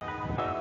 you